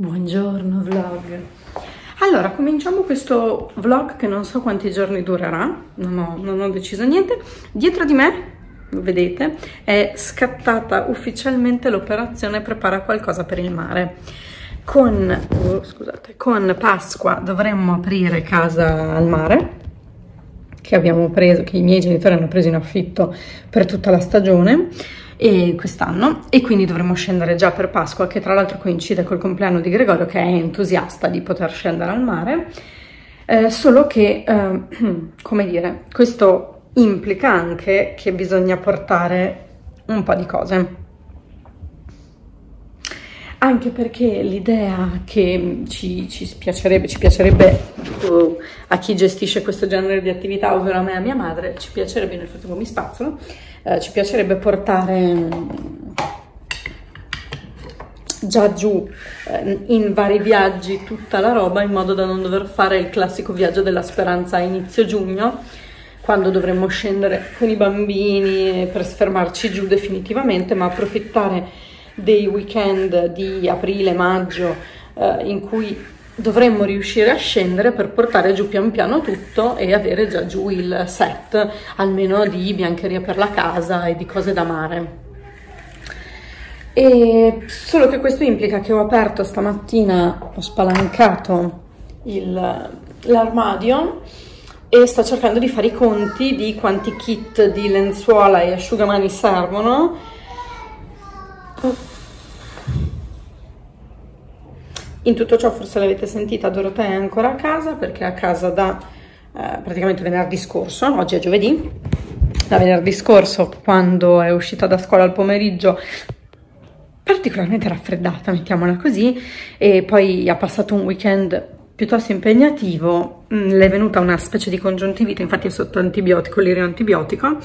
Buongiorno vlog. Allora, cominciamo questo vlog che non so quanti giorni durerà, non ho, non ho deciso niente. Dietro di me, vedete, è scattata ufficialmente l'operazione Prepara qualcosa per il mare. Con, oh, scusate, con Pasqua dovremmo aprire casa al mare, che abbiamo preso, che i miei genitori hanno preso in affitto per tutta la stagione e quest'anno. E quindi dovremo scendere già per Pasqua che tra l'altro coincide col compleanno di Gregorio che è entusiasta di poter scendere al mare. Eh, solo che eh, come dire questo implica anche che bisogna portare un po' di cose. Anche perché l'idea che ci, ci, piacerebbe, ci piacerebbe uh, a chi gestisce questo genere di attività, ovvero a me e a mia madre, ci piacerebbe, nel frattempo mi spazzolo, eh, ci piacerebbe portare mm, già giù eh, in vari viaggi tutta la roba in modo da non dover fare il classico viaggio della speranza a inizio giugno quando dovremmo scendere con i bambini per sfermarci giù definitivamente ma approfittare dei weekend di aprile maggio eh, in cui dovremmo riuscire a scendere per portare giù pian piano tutto e avere già giù il set almeno di biancheria per la casa e di cose da mare e solo che questo implica che ho aperto stamattina ho spalancato l'armadio e sto cercando di fare i conti di quanti kit di lenzuola e asciugamani servono In tutto ciò forse l'avete sentita, Dorotea è ancora a casa perché è a casa da eh, praticamente venerdì scorso, oggi è giovedì, da venerdì scorso quando è uscita da scuola al pomeriggio particolarmente raffreddata, mettiamola così, e poi ha passato un weekend piuttosto impegnativo, mm, le è venuta una specie di congiuntivite, infatti è sotto antibiotico, lirio antibiotico,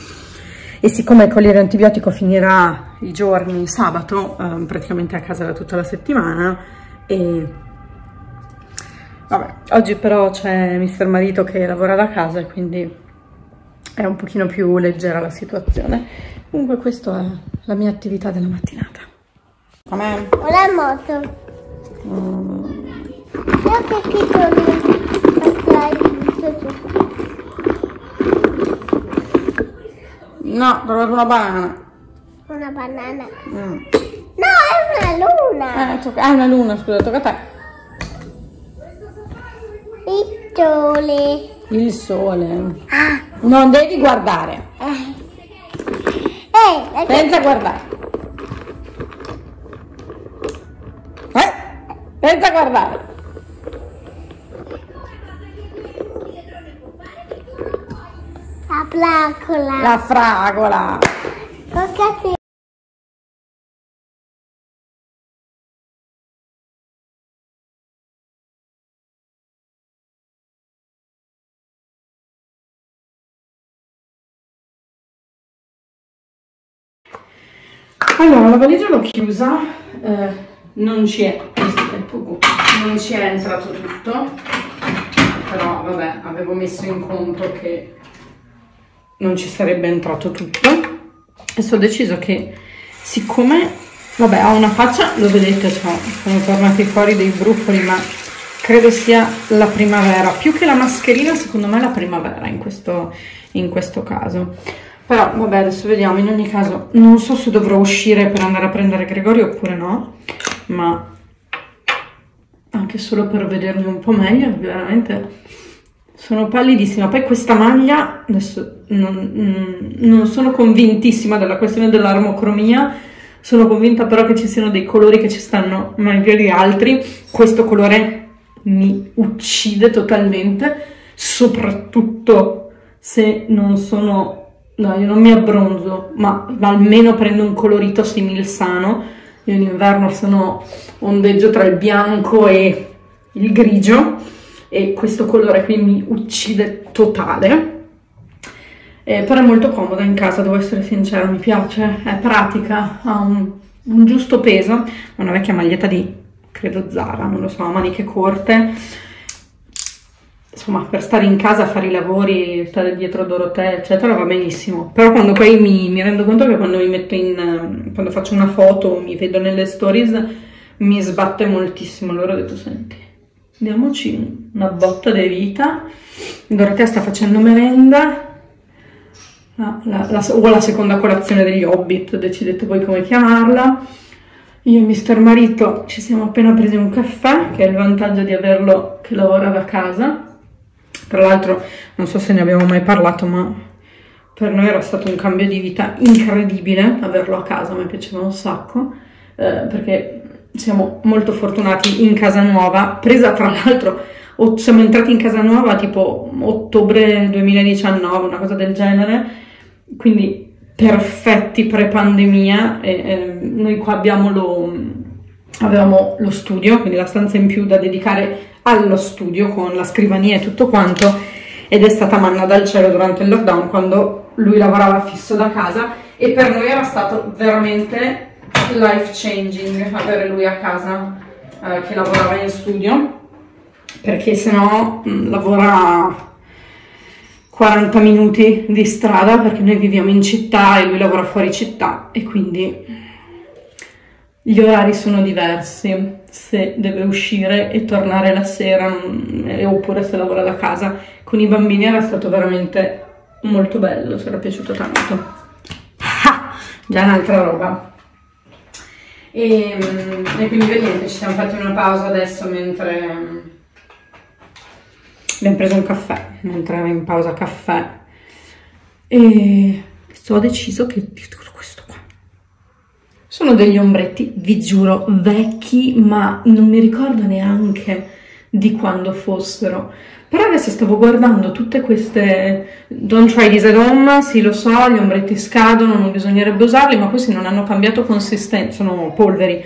e siccome il colirio antibiotico finirà i giorni sabato, eh, praticamente a casa da tutta la settimana, e vabbè, oggi però c'è mister marito che lavora da casa e quindi è un pochino più leggera la situazione. Comunque questa è la mia attività della mattinata. Com'è? Ho la moto. Mm. Io che schifo No, trovato una banana. Una banana? Mm. No, è una luna. Eh, tocca... Ah, una luna, scusa, tocca a te. Il sole. Il sole. Ah. Non devi guardare. Eh. Eh, Senza guardare. Eh? Senza guardare. La fragola. La fragola. Tocca a Allora, la valigia l'ho chiusa, eh, non ci è, non ci è entrato tutto, però vabbè, avevo messo in conto che non ci sarebbe entrato tutto. Adesso ho deciso che siccome, vabbè, ho una faccia, lo vedete, cioè, sono tornati fuori dei brufoli, ma credo sia la primavera, più che la mascherina, secondo me è la primavera in questo, in questo caso però vabbè adesso vediamo. In ogni caso non so se dovrò uscire per andare a prendere Gregorio oppure no ma anche solo per vedermi un po' meglio veramente sono pallidissima. Poi questa maglia adesso non, non sono convintissima della questione dell'armocromia sono convinta però che ci siano dei colori che ci stanno meglio di altri. Questo colore mi uccide totalmente soprattutto se non sono No, io non mi abbronzo, ma almeno prendo un colorito similsano. Io in inverno sono ondeggio tra il bianco e il grigio e questo colore qui mi uccide totale. Eh, però è molto comoda in casa, devo essere sincera, mi piace, è pratica, ha un, un giusto peso, una vecchia maglietta di, credo Zara, non lo so, maniche corte, insomma per stare in casa a fare i lavori, stare dietro Dorotea eccetera va benissimo, però quando poi mi, mi rendo conto che quando mi metto in, quando faccio una foto mi vedo nelle stories mi sbatte moltissimo. Allora ho detto, senti, diamoci una botta di vita. Dorotea sta facendo merenda. La, la, la, o la seconda colazione degli Hobbit, decidete voi come chiamarla. Io e mister marito ci siamo appena presi un caffè, che è il vantaggio di averlo che lavora da casa. Tra l'altro, non so se ne abbiamo mai parlato, ma per noi era stato un cambio di vita incredibile averlo a casa, mi piaceva un sacco, eh, perché siamo molto fortunati in casa nuova, presa tra l'altro, siamo entrati in casa nuova tipo ottobre 2019, una cosa del genere, quindi perfetti pre-pandemia. E, e noi qua abbiamo lo, avevamo lo studio, quindi la stanza in più da dedicare allo studio con la scrivania e tutto quanto ed è stata manna dal cielo durante il lockdown quando lui lavorava fisso da casa e per noi era stato veramente life changing avere lui a casa eh, che lavorava in studio perché se no mm, lavora 40 minuti di strada perché noi viviamo in città e lui lavora fuori città e quindi gli orari sono diversi se deve uscire e tornare la sera mm, oppure se lavora da casa. Con i bambini era stato veramente molto bello era piaciuto tanto. Ah, già un'altra roba. E, mm, e quindi vedete ci siamo fatti una pausa adesso mentre abbiamo preso un caffè mentre ero in pausa caffè. E ho deciso che sono degli ombretti vi giuro vecchi ma non mi ricordo neanche di quando fossero. Però adesso stavo guardando tutte queste don't try this at home sì lo so gli ombretti scadono non bisognerebbe usarli ma questi non hanno cambiato consistenza sono polveri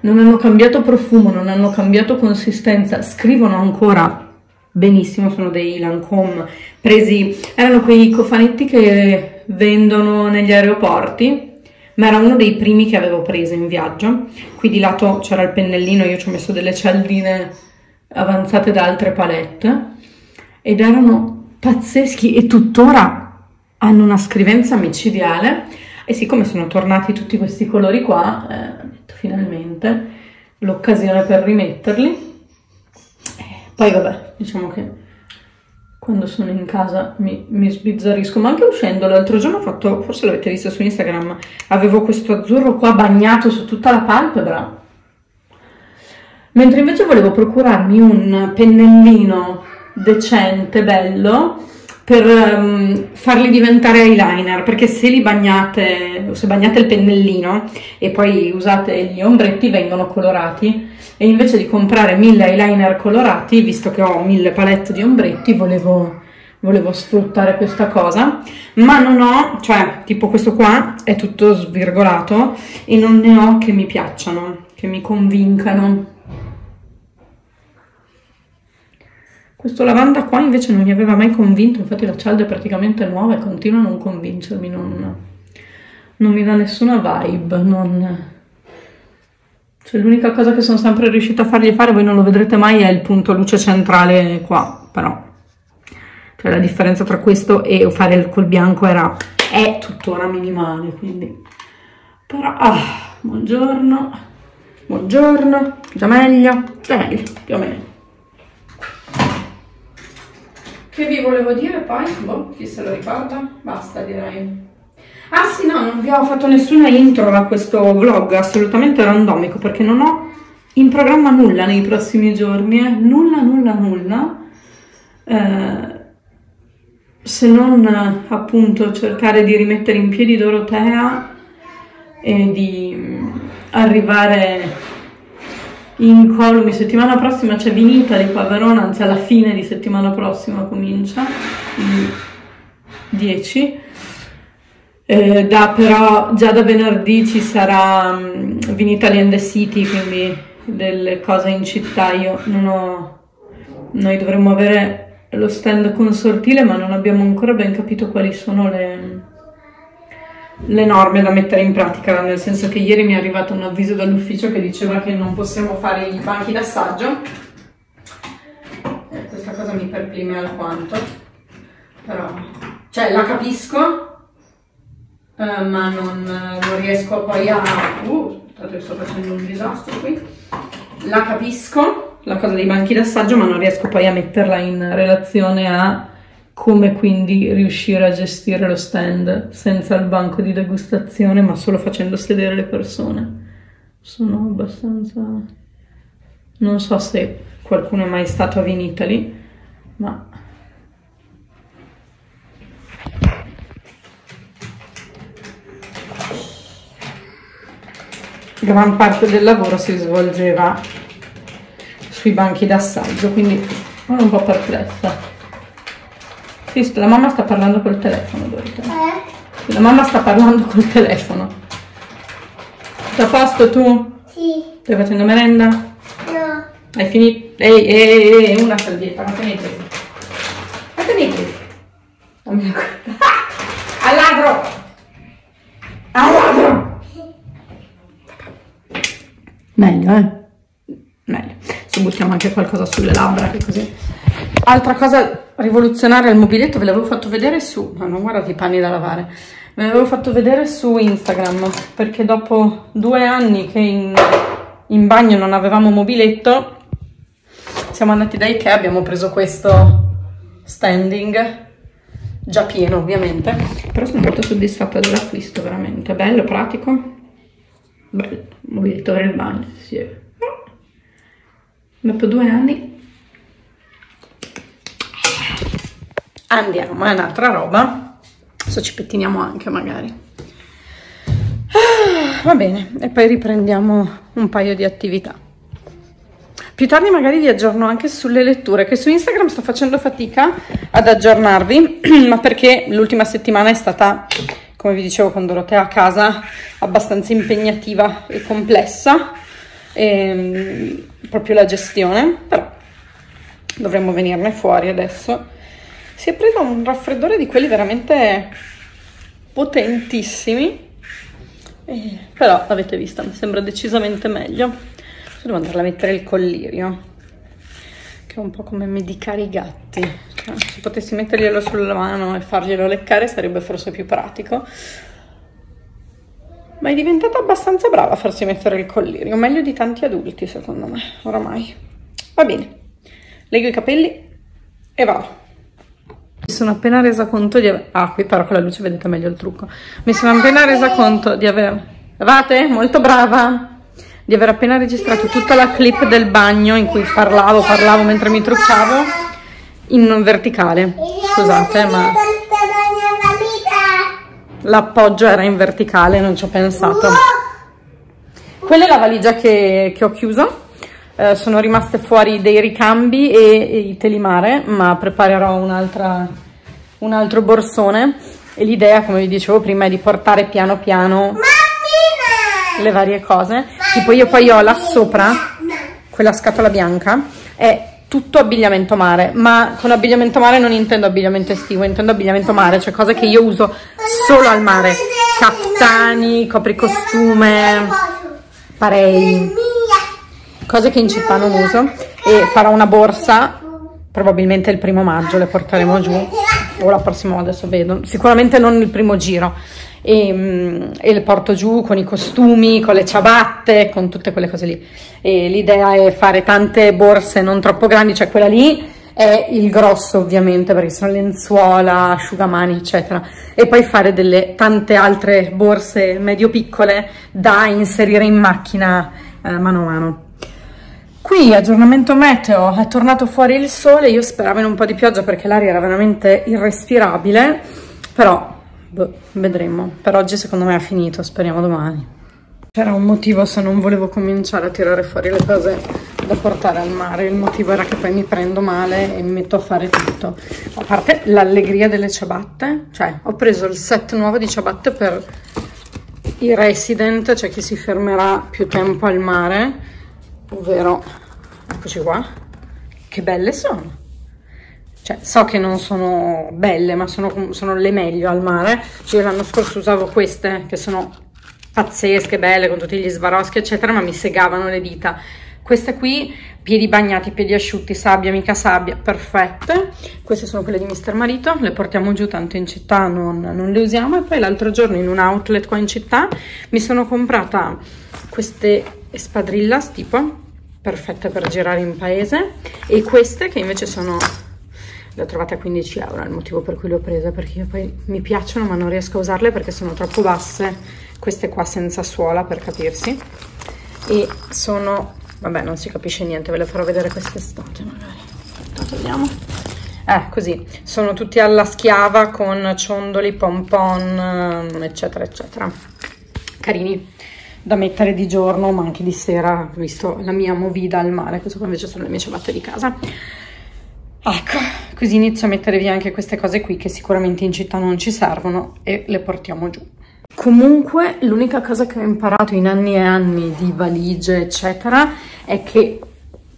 non hanno cambiato profumo non hanno cambiato consistenza scrivono ancora benissimo, sono dei Lancome presi, erano quei cofanetti che vendono negli aeroporti, ma era uno dei primi che avevo preso in viaggio. Qui di lato c'era il pennellino, io ci ho messo delle cialdine avanzate da altre palette. Ed erano pazzeschi. E tuttora hanno una scrivenza micidiale. E siccome sono tornati tutti questi colori qua, eh, ho detto finalmente l'occasione per rimetterli. Poi vabbè, diciamo che quando sono in casa mi, mi sbizzarrisco, ma anche uscendo l'altro giorno ho fatto, forse l'avete visto su Instagram, avevo questo azzurro qua bagnato su tutta la palpebra. Mentre invece volevo procurarmi un pennellino decente, bello, per um, farli diventare eyeliner, perché se li bagnate, se bagnate il pennellino e poi usate gli ombretti vengono colorati e invece di comprare mille eyeliner colorati, visto che ho mille palette di ombretti, volevo, volevo sfruttare questa cosa, ma non ho, cioè tipo questo qua è tutto svirgolato e non ne ho che mi piacciono, che mi convincano. Questo lavanda qua invece non mi aveva mai convinto, infatti la cialda è praticamente nuova e continua a non convincermi, non, non mi dà nessuna vibe, non cioè, l'unica cosa che sono sempre riuscita a fargli fare, voi non lo vedrete mai, è il punto luce centrale qua, però. Cioè, la differenza tra questo e fare il col bianco era, è tuttora minimale, quindi. Però, ah, buongiorno, buongiorno, già meglio, già meglio, più o meno. Che vi volevo dire poi? Boh, chi se lo ricorda? Basta, direi. Ah sì, no, non vi ho fatto nessuna intro a questo vlog, assolutamente randomico, perché non ho in programma nulla nei prossimi giorni, eh? nulla, nulla, nulla, eh, se non appunto cercare di rimettere in piedi Dorotea e di mm, arrivare in columi. Settimana prossima c'è Vinita di qua a Verona, anzi alla fine di settimana prossima comincia, 10 eh, da, però già da venerdì ci sarà um, Vinitalia in the City, quindi delle cose in città. Io non ho. Noi dovremmo avere lo stand consortile, ma non abbiamo ancora ben capito quali sono le, le norme da mettere in pratica, nel senso che ieri mi è arrivato un avviso dall'ufficio che diceva che non possiamo fare i banchi d'assaggio. Eh, questa cosa mi perplime alquanto, però, cioè la capisco, eh, ma non, non, riesco poi a... Uh, sto facendo un disastro qui. la capisco, la cosa dei banchi d'assaggio, ma non riesco poi a metterla in relazione a come quindi riuscire a gestire lo stand senza il banco di degustazione, ma solo facendo sedere le persone. Sono abbastanza... Non so se qualcuno è mai stato a Vinitaly, ma... Gran parte del lavoro si svolgeva sui banchi d'assaggio, quindi sono un po' perplessa. Sì, la mamma sta parlando col telefono, Dorita. Eh? La mamma sta parlando col telefono. Tutto a posto tu? Sì. Stai facendo merenda? No. Hai finito? Ehi, ehi, ehi, una salvietta, ma tenete. Ma tenete. Dammi. Al ladro! Al ladro! Meglio, eh? Meglio. Se buttiamo anche qualcosa sulle labbra, che così. Altra cosa rivoluzionaria al mobiletto, ve l'avevo fatto vedere su... Ma non guardate i panni da lavare. Ve l'avevo fatto vedere su Instagram, perché dopo due anni che in, in bagno non avevamo mobiletto, siamo andati da Ikea, abbiamo preso questo standing, già pieno ovviamente, però sono molto soddisfatta dell'acquisto, veramente bello, pratico, bello, mobiletto per il bagno, sì. Dopo due anni andiamo, è un'altra roba, adesso ci pettiniamo anche magari. Ah, va bene, e poi riprendiamo un paio di attività. Più tardi magari vi aggiorno anche sulle letture, che su Instagram sto facendo fatica ad aggiornarvi, ma perché l'ultima settimana è stata, come vi dicevo con Dorotea a casa, abbastanza impegnativa e complessa, e, proprio la gestione, però dovremmo venirne fuori adesso. Si è preso un raffreddore di quelli veramente potentissimi, eh, però l'avete vista, mi sembra decisamente meglio. Devo andarla a mettere il collirio, che è un po' come medicare i gatti. Cioè, se potessi metterglielo sulla mano e farglielo leccare sarebbe forse più pratico. Ma è diventata abbastanza brava a farsi mettere il collirio, meglio di tanti adulti secondo me, oramai. Va bene, leggo i capelli e vado. Mi sono appena resa conto di aver... Ah, qui però con la luce vedete meglio il trucco. Mi sono appena resa conto di aver... Vate? Molto brava! Di aver appena registrato tutta la clip del bagno in cui parlavo, parlavo mentre mi truccavo in verticale. Scusate, ma l'appoggio era in verticale, non ci ho pensato. Quella è la valigia che, che ho chiuso. Eh, sono rimaste fuori dei ricambi e, e i telimare, ma preparerò un altro borsone. E l'idea, come vi dicevo prima, è di portare piano piano le varie cose. Tipo io poi ho là sopra quella scatola bianca, è tutto abbigliamento mare, ma con abbigliamento mare non intendo abbigliamento estivo, intendo abbigliamento mare, cioè cose che io uso solo al mare, caftani, copricostume, parei, cose che in città non uso e farò una borsa, probabilmente il primo maggio le porteremo giù o la prossima adesso vedo, sicuramente non il primo giro e, mm, e, le porto giù con i costumi, con le ciabatte, con tutte quelle cose lì. E l'idea è fare tante borse non troppo grandi, cioè quella lì è il grosso ovviamente perché sono lenzuola, asciugamani eccetera e poi fare delle tante altre borse medio piccole da inserire in macchina eh, mano a mano. Qui aggiornamento meteo, è tornato fuori il sole, io speravo in un po' di pioggia perché l'aria era veramente irrespirabile, però boh, vedremo. Per oggi secondo me è finito, speriamo domani. C'era un motivo se non volevo cominciare a tirare fuori le cose da portare al mare, il motivo era che poi mi prendo male e mi metto a fare tutto. A parte l'allegria delle ciabatte, cioè ho preso il set nuovo di ciabatte per i resident, cioè chi si fermerà più tempo al mare, ovvero, eccoci qua, che belle sono. Cioè, so che non sono belle, ma sono, sono le meglio al mare. Io l'anno scorso usavo queste, che sono pazzesche, belle, con tutti gli svaroschi, eccetera, ma mi segavano le dita. Queste qui, piedi bagnati, piedi asciutti, sabbia, mica sabbia, perfette. Queste sono quelle di Mister Marito, le portiamo giù, tanto in città non, non le usiamo. E poi l'altro giorno in un outlet qua in città mi sono comprata queste spadrillas tipo, perfette per girare in paese, e queste che invece sono le ho trovate a 15 euro, il motivo per cui le ho prese perché poi mi piacciono ma non riesco a usarle perché sono troppo basse, queste qua senza suola per capirsi, e sono, vabbè non si capisce niente, ve le farò vedere quest'estate magari, aspetta vediamo, eh così, sono tutti alla schiava con ciondoli, pompon, eccetera eccetera, carini da mettere di giorno ma anche di sera, visto la mia movida al mare, questo qua invece sono le mie ciabatte di casa. Ecco, così inizio a mettere via anche queste cose qui che sicuramente in città non ci servono e le portiamo giù. Comunque l'unica cosa che ho imparato in anni e anni di valigie eccetera è che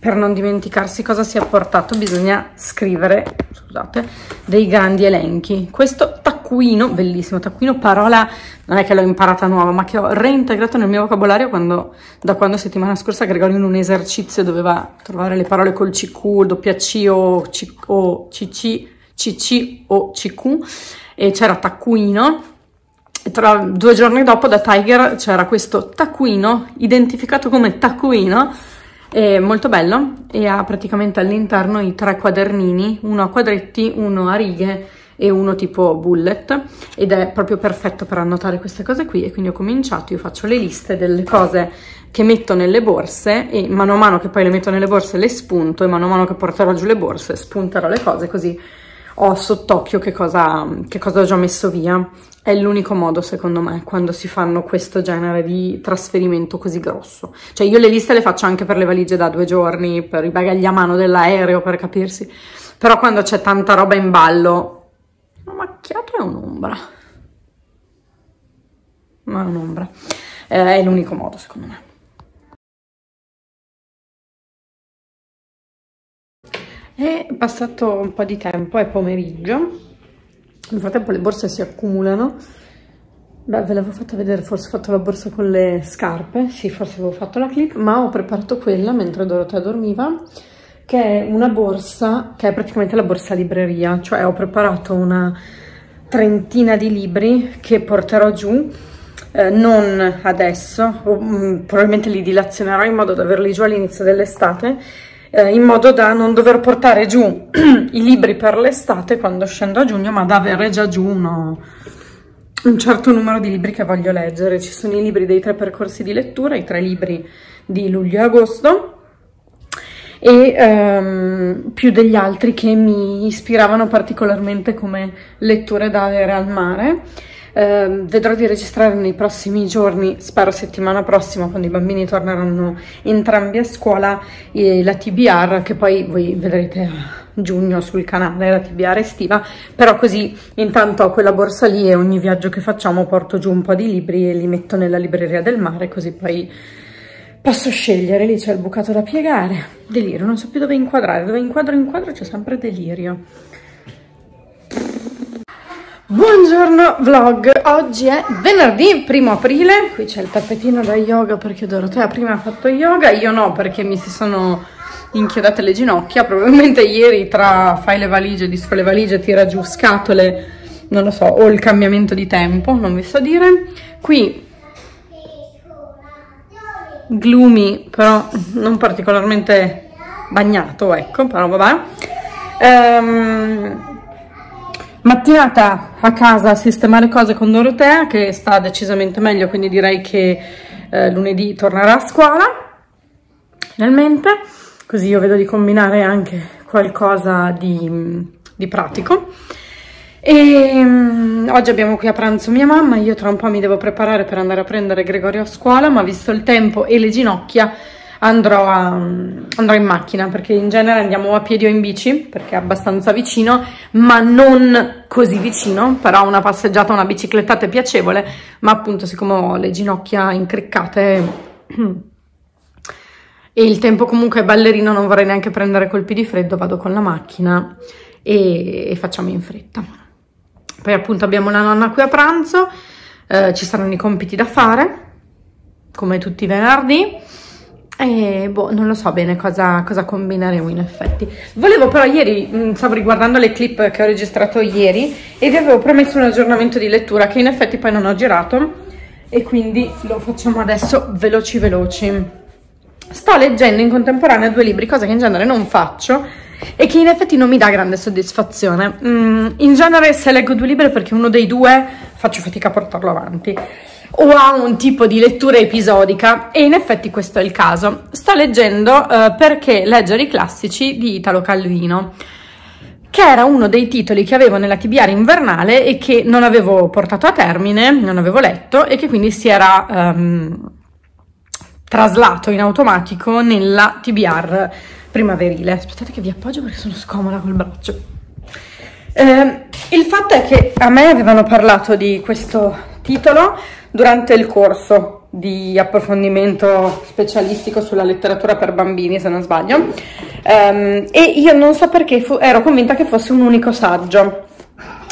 per non dimenticarsi cosa si è portato bisogna scrivere, scusate, dei grandi elenchi. Questo taccuino, bellissimo taccuino, parola non è che l'ho imparata nuova, ma che ho reintegrato nel mio vocabolario quando, da quando settimana scorsa Gregorio in un esercizio doveva trovare le parole col CQ, WC o, C, o CC, CC o CQ e c'era taccuino tra due giorni dopo da Tiger c'era questo taccuino identificato come taccuino è molto bello e ha praticamente all'interno i tre quadernini, uno a quadretti, uno a righe e uno tipo bullet ed è proprio perfetto per annotare queste cose qui e quindi ho cominciato, io faccio le liste delle cose che metto nelle borse e mano a mano che poi le metto nelle borse le spunto e mano a mano che porterò giù le borse spunterò le cose così ho sott'occhio che cosa, che cosa ho già messo via è l'unico modo, secondo me, quando si fanno questo genere di trasferimento così grosso. Cioè io le liste le faccio anche per le valigie da due giorni, per i bagagli a mano dell'aereo, per capirsi. Però quando c'è tanta roba in ballo, una macchiato è un'ombra. Ma è un'ombra. Eh, è l'unico modo, secondo me. È passato un po' di tempo, è pomeriggio. Nel frattempo le borse si accumulano. Beh, ve l'avevo fatta vedere, forse ho fatto la borsa con le scarpe, sì, forse avevo fatto la clip, ma ho preparato quella mentre Dorotea dormiva, che è una borsa, che è praticamente la borsa libreria, cioè ho preparato una trentina di libri che porterò giù, eh, non adesso, o, mh, mm, probabilmente li dilazionerò in modo da averli giù all'inizio dell'estate, eh, in modo da non dover portare giù i libri per l'estate quando scendo a giugno, ma da avere già giù uno, un certo numero di libri che voglio leggere. Ci sono i libri dei tre percorsi di lettura, i tre libri di luglio e agosto, e ehm, più degli altri che mi ispiravano particolarmente come letture da avere al mare. Eh, vedrò di registrare nei prossimi giorni, spero settimana prossima, quando i bambini torneranno entrambi a scuola, eh, la TBR, che poi voi vedrete a giugno sul canale, la TBR estiva, però così intanto ho quella borsa lì e ogni viaggio che facciamo porto giù un po' di libri e li metto nella libreria del mare, così poi posso scegliere, lì c'è il bucato da piegare, delirio, non so più dove inquadrare, dove inquadro inquadro c'è sempre delirio. Buongiorno vlog, oggi è venerdì 1 aprile, qui c'è il tappetino da yoga perché Dorotea prima ha fatto yoga, io no perché mi si sono inchiodate le ginocchia, probabilmente ieri tra fai le valigie, disfai le valigie, tira giù scatole, non lo so, o il cambiamento di tempo, non vi so dire. Qui gloomy, però non particolarmente bagnato, ecco, però vabbè. Ehm, Mattinata a casa a sistemare cose con Dorotea che sta decisamente meglio, quindi direi che eh, lunedì tornerà a scuola, finalmente, così io vedo di combinare anche qualcosa di, di pratico. E um, oggi abbiamo qui a pranzo mia mamma, io tra un po' mi devo preparare per andare a prendere Gregorio a scuola, ma visto il tempo e le ginocchia andrò, a, andrò in macchina perché in genere andiamo a piedi o in bici perché è abbastanza vicino ma non così vicino però una passeggiata, una biciclettata è piacevole ma appunto siccome ho le ginocchia incriccate e il tempo comunque è ballerino non vorrei neanche prendere colpi di freddo vado con la macchina e, e facciamo in fretta. Poi appunto abbiamo la nonna qui a pranzo eh, ci saranno i compiti da fare come tutti i venerdì e boh, non lo so bene cosa, cosa combineremo in effetti. Volevo però ieri, mm, stavo riguardando le clip che ho registrato ieri e vi avevo promesso un aggiornamento di lettura che in effetti poi non ho girato e quindi lo facciamo adesso veloci veloci. sto leggendo in contemporanea due libri, cosa che in genere non faccio e che in effetti non mi dà grande soddisfazione. Mm, in genere se leggo due libri perché uno dei due faccio fatica a portarlo avanti o ha un tipo di lettura episodica e in effetti questo è il caso. Sto leggendo eh, Perché leggere i classici di Italo Calvino che era uno dei titoli che avevo nella TBR invernale e che non avevo portato a termine, non avevo letto e che quindi si era um, traslato in automatico nella TBR primaverile. Aspettate che vi appoggio perché sono scomoda col braccio. Eh, il fatto è che a me avevano parlato di questo titolo durante il corso di approfondimento specialistico sulla letteratura per bambini, se non sbaglio, um, e io non so perché ero convinta che fosse un unico saggio,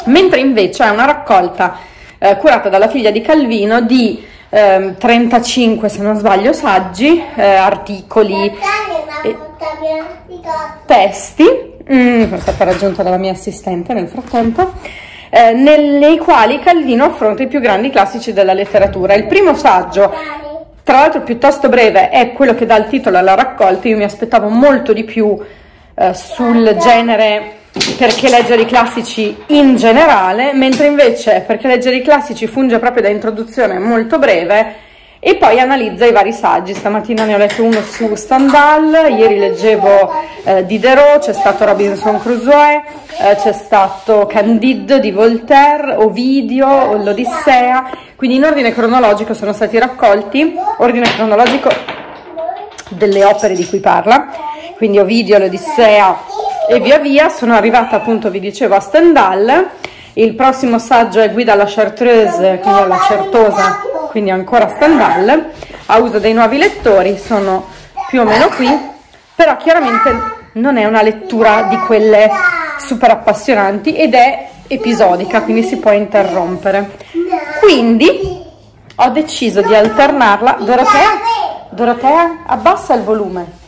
mentre invece è una raccolta eh, curata dalla figlia di Calvino di eh, 35, se non sbaglio, saggi, eh, articoli, testi, mm, sono stata raggiunta dalla mia assistente nel frattempo, eh, nei quali Calvino affronta i più grandi classici della letteratura. Il primo saggio, tra l'altro piuttosto breve, è quello che dà il titolo alla raccolta, io mi aspettavo molto di più eh, sul genere perché leggere i classici in generale, mentre invece perché leggere i classici funge proprio da introduzione molto breve e poi analizza i vari saggi. Stamattina ne ho letto uno su Stendhal, ieri leggevo eh, Diderot, c'è stato Robinson Crusoe, eh, c'è stato Candide di Voltaire, Ovidio, l'Odissea, quindi in ordine cronologico sono stati raccolti, ordine cronologico delle opere di cui parla, quindi Ovidio, l'Odissea e via via, sono arrivata appunto, vi dicevo, a Stendhal, il prossimo saggio è Guida alla Chartreuse, quindi alla Certosa, quindi ancora Stendhal, a uso dei nuovi lettori, sono più o meno qui, però chiaramente non è una lettura di quelle super appassionanti ed è episodica, quindi si può interrompere. Quindi ho deciso di alternarla. Dorotea, Dorotea, abbassa il volume.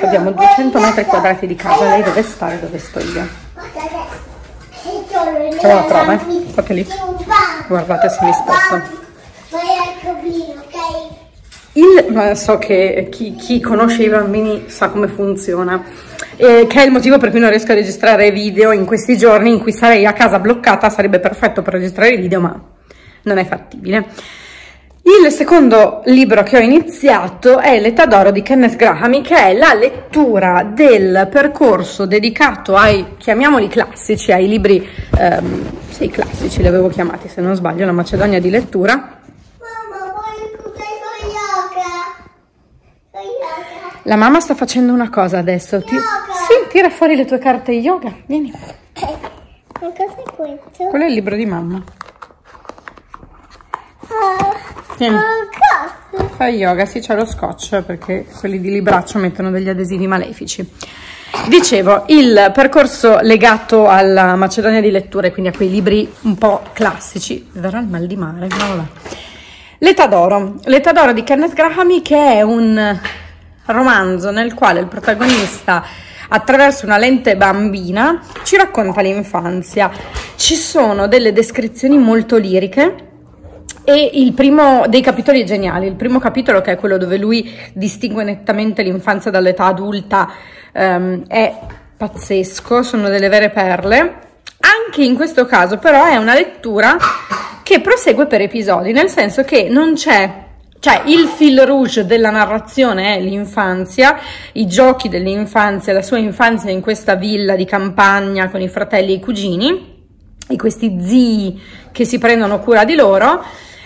Abbiamo 200 metri quadrati di casa, lei deve stare dove sto io. Ce la trova, eh? Proprio lì. Guardate se mi sposto. Il, so che chi, chi, conosce i bambini sa come funziona, eh, che è il motivo per cui non riesco a registrare video in questi giorni in cui sarei a casa bloccata, sarebbe perfetto per registrare video, ma non è fattibile. Il secondo libro che ho iniziato è L'età d'oro di Kenneth Graham, che è la lettura del percorso dedicato ai, chiamiamoli classici, ai libri, ehm, sì, classici li avevo chiamati se non sbaglio, la Macedonia di lettura, La mamma sta facendo una cosa adesso. Ti... Sì, tira fuori le tue carte yoga. Vieni. Ma cosa è questo? Quello è il libro di mamma. Vieni. Fai yoga, sì, c'è lo scotch perché quelli di libraccio mettono degli adesivi malefici. Dicevo, il percorso legato alla Macedonia di letture, quindi a quei libri un po' classici, verrà il mal di mare. L'età d'oro, l'età d'oro di Kenneth Graham che è un romanzo nel quale il protagonista attraverso una lente bambina ci racconta l'infanzia. Ci sono delle descrizioni molto liriche e il primo dei capitoli è geniale. Il primo capitolo, che è quello dove lui distingue nettamente l'infanzia dall'età adulta, um, è pazzesco, sono delle vere perle. Anche in questo caso, però, è una lettura che prosegue per episodi, nel senso che non c'è cioè il fil rouge della narrazione è l'infanzia, i giochi dell'infanzia, la sua infanzia in questa villa di campagna con i fratelli e i cugini e questi zii che si prendono cura di loro,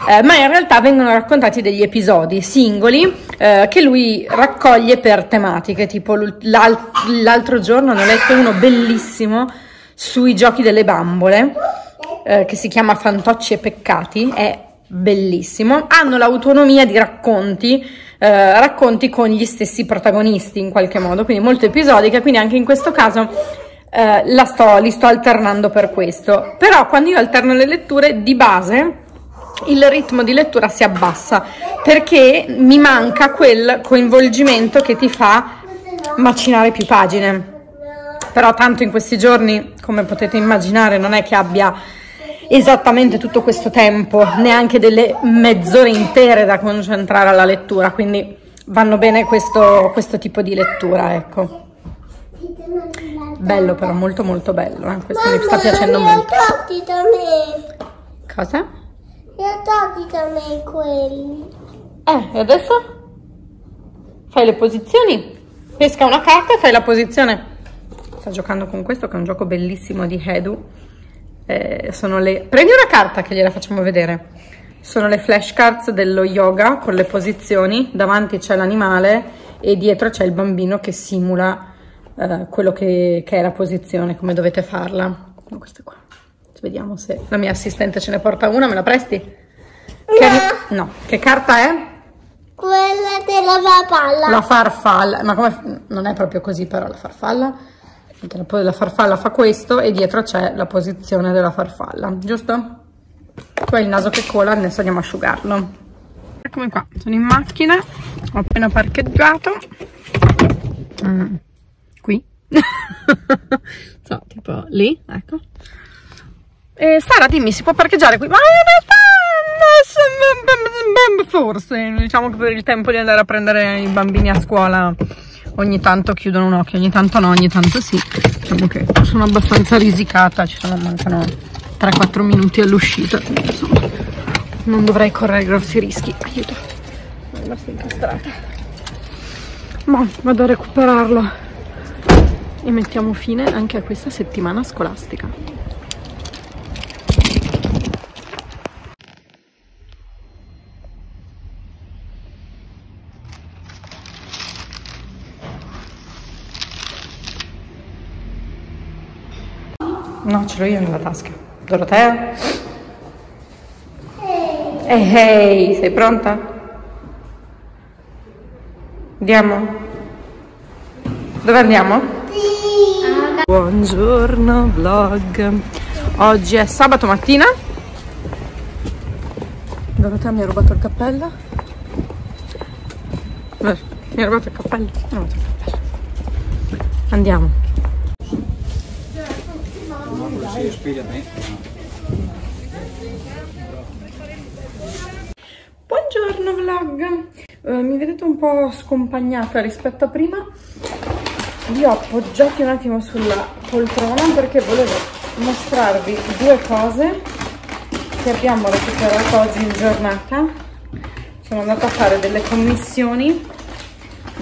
eh, ma in realtà vengono raccontati degli episodi singoli eh, che lui raccoglie per tematiche, tipo l'altro giorno ne ho letto uno bellissimo sui giochi delle bambole, eh, che si chiama Fantocci e Peccati, è bellissimo, hanno l'autonomia di racconti, eh, racconti con gli stessi protagonisti in qualche modo, quindi molto episodica, quindi anche in questo caso eh, la sto, li sto alternando per questo. Però quando io alterno le letture di base il ritmo di lettura si abbassa perché mi manca quel coinvolgimento che ti fa macinare più pagine. Però tanto in questi giorni, come potete immaginare, non è che abbia esattamente tutto questo tempo, neanche delle mezz'ore intere da concentrare alla lettura, quindi vanno bene questo, questo tipo di lettura, ecco. Bello però, molto molto bello, eh? questo Mamma, mi sta piacendo molto. Cosa? Io togli da me quelli. Eh, e adesso? Fai le posizioni? Pesca una carta e fai la posizione. Sta giocando con questo che è un gioco bellissimo di Hedu. Eh, sono le... Prendi una carta che gliela facciamo vedere. Sono le flashcards dello yoga con le posizioni. Davanti c'è l'animale e dietro c'è il bambino che simula eh, quello che, che, è la posizione, come dovete farla. Questa qua. Vediamo se la mia assistente ce ne porta una, me la presti? No. Che, no. Che carta è? Quella della farfalla. La farfalla, ma come non è proprio così però la farfalla? La farfalla fa questo e dietro c'è la posizione della farfalla, giusto? Hai il naso che cola, adesso andiamo a asciugarlo. Eccomi qua, sono in macchina, ho appena parcheggiato. Mm qui so, tipo lì, ecco e Sara dimmi si può parcheggiare qui ma forse diciamo che per il tempo di andare a prendere i bambini a scuola ogni tanto chiudono un occhio ogni tanto no, ogni tanto sì. Diciamo che sono abbastanza risicata ci sono, mancano 3-4 minuti all'uscita insomma non dovrei correre grossi rischi. Aiuto. Sono rimasta incastrata. Ma vado a recuperarlo. E mettiamo fine anche a questa settimana scolastica. No, ce l'ho io nella tasca. Dorotea? Ehi, hey. hey, sei pronta? Andiamo? Dove andiamo? Buongiorno vlog Oggi è sabato mattina Dorotea mi ha rubato il cappello Mi ha rubato il cappello, mi ha rubato il cappello. Andiamo Buongiorno vlog. Uh, Mi vedete un po' scompagnata rispetto a prima? Li ho appoggiati un attimo sulla poltrona perché volevo mostrarvi due cose che abbiamo recuperato oggi in giornata. Sono andata a fare delle commissioni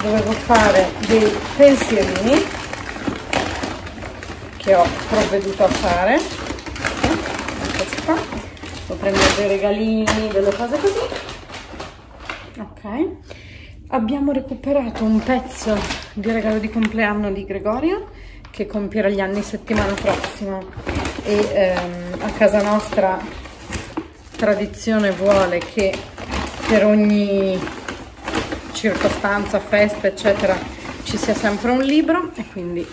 dovevo fare dei pensierini che ho provveduto a fare. Eccoci qua. Devo prendere dei regalini delle cose così. Ok. Abbiamo recuperato un pezzo di regalo di compleanno di Gregorio che compierà gli anni settimana prossima. E ehm, a casa nostra tradizione vuole che per ogni circostanza, festa eccetera ci sia sempre un libro e quindi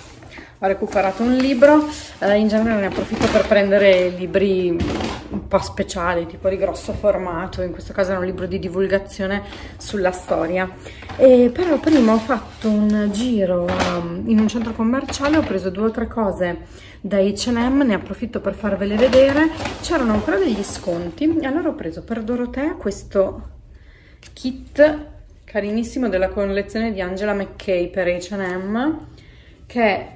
ho recuperato un libro, eh, in genere ne approfitto per prendere libri un po' speciali, tipo di grosso formato, in questo caso era un libro di divulgazione sulla storia. E però prima ho fatto un giro um, in un centro commerciale, ho preso due o tre cose da H&M, ne approfitto per farvele vedere, c'erano ancora degli sconti e allora ho preso per Dorotea questo kit carinissimo della collezione di Angela McKay per H&M che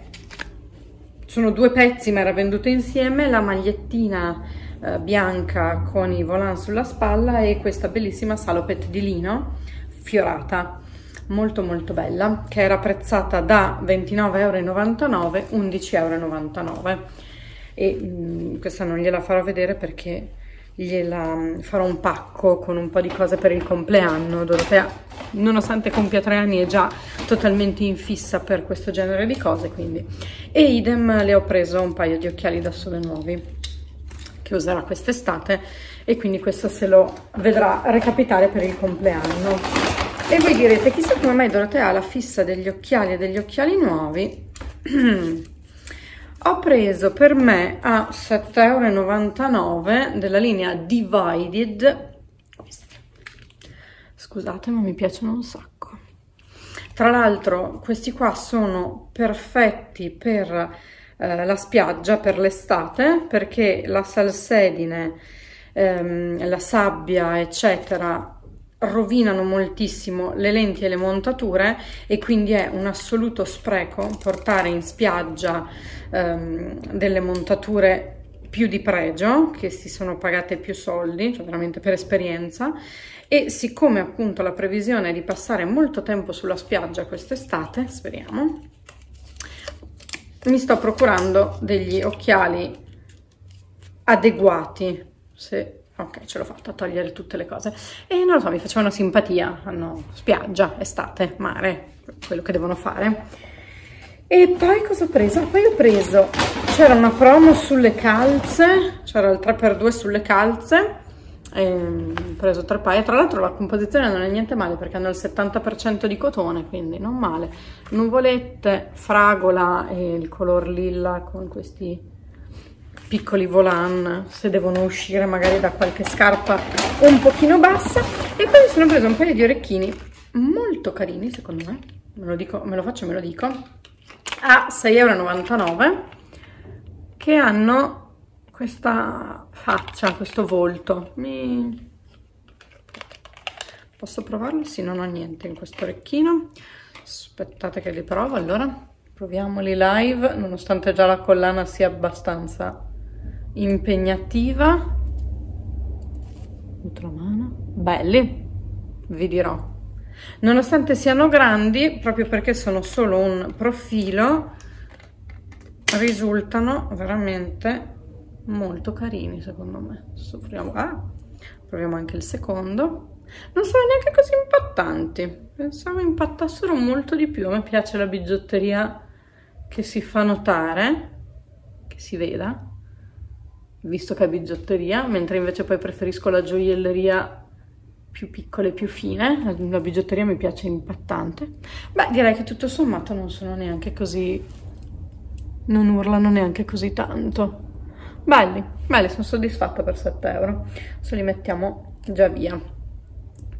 sono due pezzi ma era venduto insieme, la magliettina eh, bianca con i volant sulla spalla e questa bellissima salopette di lino fiorata molto molto bella che era prezzata da 29,99 euro 11,99 euro e mh, mm, questa non gliela farò vedere perché gliela mm, farò un pacco con un po' di cose per il compleanno. Dorotea, nonostante compia tre anni, è già totalmente in fissa per questo genere di cose, quindi. E idem le ho preso un paio di occhiali da sole nuovi che userà quest'estate e quindi questo se lo vedrà recapitare per il compleanno. E voi direte, chissà come mai Dorotea ha la fissa degli occhiali e degli occhiali nuovi. ho preso per me a 7,99 euro della linea Divided. Scusate ma mi piacciono un sacco. Tra l'altro questi qua sono perfetti per eh, la spiaggia per l'estate perché la salsedine ehm, la sabbia eccetera rovinano moltissimo le lenti e le montature e quindi è un assoluto spreco portare in spiaggia ehm, delle montature più di pregio, che si sono pagate più soldi, cioè veramente per esperienza, e siccome appunto la previsione è di passare molto tempo sulla spiaggia quest'estate, speriamo, mi sto procurando degli occhiali adeguati, se ok ce l'ho fatta a togliere tutte le cose. E non lo so mi facevano simpatia hanno spiaggia, estate, mare quello che devono fare. E poi cosa ho preso? poi ho preso c'era una promo sulle calze c'era il 3x2 sulle calze ho preso tre paia. Tra l'altro la composizione non è niente male perché hanno il 70% di cotone quindi non male. Nuvolette, fragola e il color lilla con questi piccoli volan se devono uscire magari da qualche scarpa un pochino bassa. E poi mi sono preso un paio di orecchini molto carini secondo me. Me lo, dico, me lo faccio e me lo dico. A 6,99 euro che hanno questa faccia, questo volto. Mi... posso provarlo? Sì, non ho niente in questo orecchino. Aspettate che li provo allora. Proviamoli live nonostante già la collana sia abbastanza impegnativa. Ultramano belli. Vi dirò. Nonostante siano grandi proprio perché sono solo un profilo risultano veramente molto carini secondo me. Adesso proviamo, ah, proviamo anche il secondo. Non sono neanche così impattanti. Pensavo impattassero molto di più. A me piace la bigiotteria che si fa notare che si veda visto che è bigiotteria, mentre invece poi preferisco la gioielleria più piccola e più fine, la bigiotteria mi piace impattante. Beh, direi che tutto sommato non sono neanche così, non urlano neanche così tanto. Belli, belli, sono soddisfatta per 7 euro. Adesso li mettiamo già via.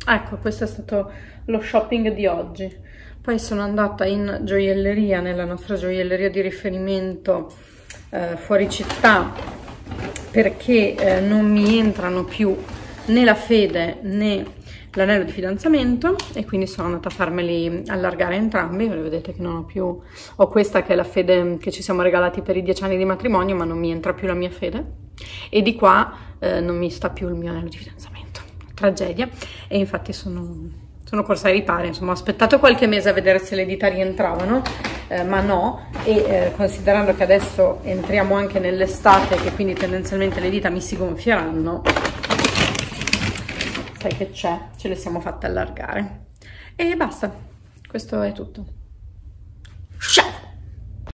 Ecco, questo è stato lo shopping di oggi. Poi sono andata in gioielleria, nella nostra gioielleria di riferimento eh, fuori città, perché eh, non mi entrano più né la fede né l'anello di fidanzamento e quindi sono andata a farmeli allargare entrambi, vedete che non ho più, ho questa che è la fede che ci siamo regalati per i dieci anni di matrimonio ma non mi entra più la mia fede. E di qua eh, non mi sta più il mio anello di fidanzamento, tragedia. E infatti sono sono corsa ai ripari, insomma ho aspettato qualche mese a vedere se le dita rientravano, eh, ma no, e eh, considerando che adesso entriamo anche nell'estate, che quindi tendenzialmente le dita mi si gonfieranno, sai che c'è, ce le siamo fatte allargare. E basta, questo è tutto. Ciao!